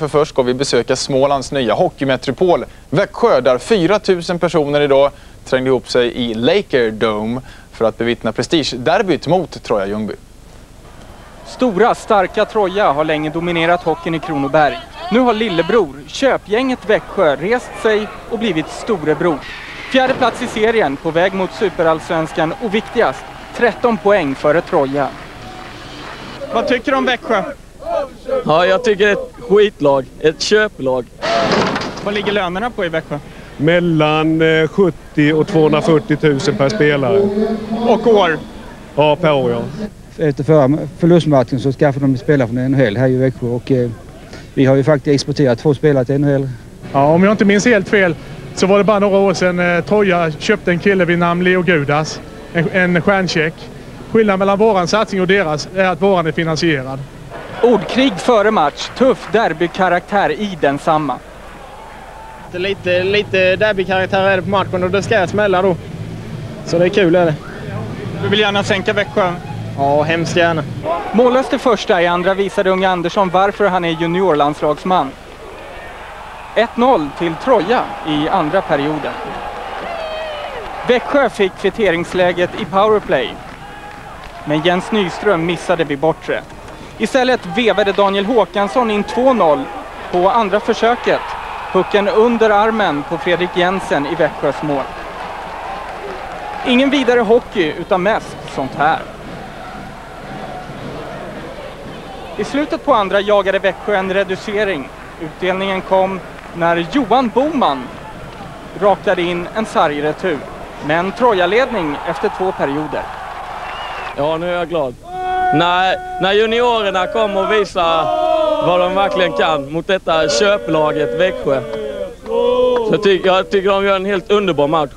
För först ska vi besöka Smålands nya hockeymetropol Växjö där 4 000 personer idag trängde ihop sig i Laker Dome för att bevittna prestigederbyt mot Troja Ljungby. Stora, starka Troja har länge dominerat hockeyn i Kronoberg. Nu har lillebror, köpgänget Växjö, rest sig och blivit storebror. Fjärde plats i serien, på väg mot superallsvenskan och viktigast, 13 poäng före Troja. Vad tycker du om Växjö? Ja, jag tycker det är ett skitlag. Ett köplag. Vad ligger lönerna på i Växjö? Mellan eh, 70 och 240 000 per spelare. Och år? Ja, per år ja. Efter förra förlustmatchen så skaffade de spelare från NHL här i Växjö och eh, vi har ju faktiskt exporterat två spelare till NHL. Ja, om jag inte minns helt fel så var det bara några år sedan eh, Troja köpte en kille vid namn Leo Gudas. En, en stjärncheck. Skillnaden mellan våran satsning och deras är att våran är finansierad. Ordkrig före match, tuff derbykaraktär i densamma. Lite, lite derbykaraktär är det på matchen och det ska smälla då. Så det är kul är det. Du vill gärna sänka Växjö? Ja, hemskt gärna. Mållös det första, i andra visade unge Andersson varför han är juniorlandslagsman. 1-0 till Troja i andra perioden. Växjö fick kvitteringsläget i powerplay. Men Jens Nyström missade vid bortre. Istället vevade Daniel Håkansson in 2-0 på andra försöket. Pucken under armen på Fredrik Jensen i Växjös mål. Ingen vidare hockey utan mest sånt här. I slutet på andra jagade Växjö en reducering. Utdelningen kom när Johan Boman rakade in en sargretur. Men Trojaledning efter två perioder. Ja, nu är jag glad. När, när juniorerna kom och visade vad de verkligen kan mot detta köplaget Växjö. Så jag tycker, jag tycker de gör en helt underbar match.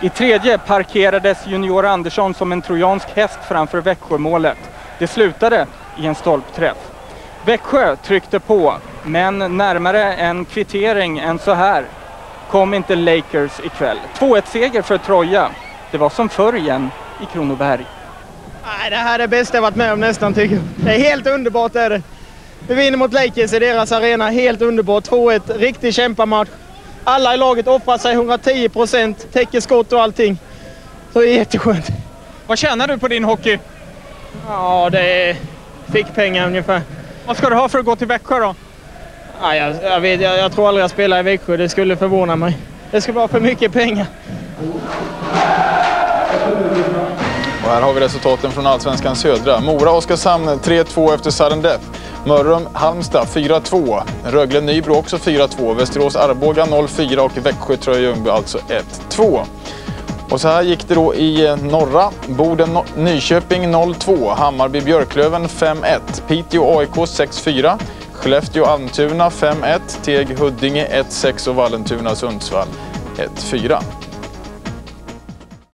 I tredje parkerades junior Andersson som en trojansk häst framför Växjömålet. Det slutade i en stolpträff. Växjö tryckte på, men närmare en kvittering än så här kom inte Lakers ikväll. 2-1-seger för Troja. Det var som förr igen i Kronoberg. Nej, det här är det bästa jag varit med om nästan tycker jag. Det är helt underbart är det. Vi vinner mot Lakers i deras arena. Helt underbart. 2-1. Riktig kämpamatch. Alla i laget offrar sig 110 procent, täcker skott och allting. Så det är jätteskönt. Vad tjänar du på din hockey? Ja, det är fickpengar ungefär. Vad ska du ha för att gå till Växjö då? Ja, jag, jag, vet, jag, jag tror aldrig jag spelar i Växjö. Det skulle förvåna mig. Det skulle vara för mycket pengar. Och här har vi resultaten från Allsvenskan södra. Mora-Oskarshamn 3-2 efter sudden death. Mörrum-Halmstad 4-2. Rögle-Nybro också 4-2. Västerås-Arboga 0-4 och Växjö-Troja-Ljungby alltså 1-2. Och så här gick det då i eh, norra. Boden-Nyköping 0-2. Hammarby-Björklöven 5-1. Piteå-AIK 6-4. Skellefteå-Almtuna 5-1. Teg-Huddinge 1-6 och Vallentuna-Sundsvall 1-4.